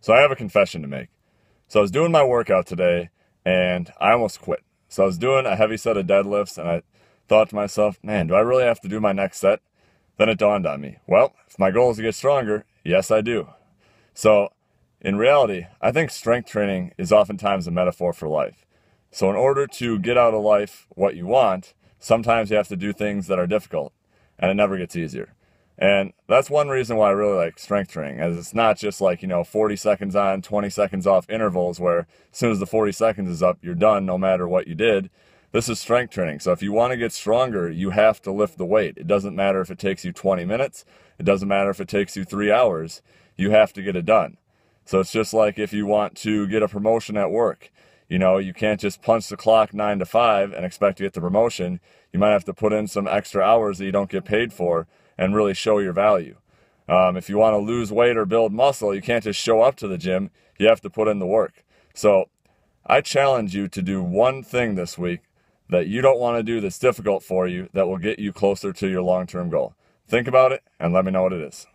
So I have a confession to make. So I was doing my workout today and I almost quit. So I was doing a heavy set of deadlifts and I thought to myself, man, do I really have to do my next set? Then it dawned on me, well, if my goal is to get stronger, yes, I do. So in reality, I think strength training is oftentimes a metaphor for life. So in order to get out of life what you want, sometimes you have to do things that are difficult and it never gets easier. And that's one reason why I really like strength training, as it's not just like, you know, 40 seconds on, 20 seconds off intervals where as soon as the 40 seconds is up, you're done no matter what you did. This is strength training. So if you want to get stronger, you have to lift the weight. It doesn't matter if it takes you 20 minutes. It doesn't matter if it takes you three hours. You have to get it done. So it's just like if you want to get a promotion at work. You know, you can't just punch the clock nine to five and expect to get the promotion. You might have to put in some extra hours that you don't get paid for and really show your value. Um, if you want to lose weight or build muscle, you can't just show up to the gym. You have to put in the work. So I challenge you to do one thing this week that you don't want to do that's difficult for you that will get you closer to your long term goal. Think about it and let me know what it is.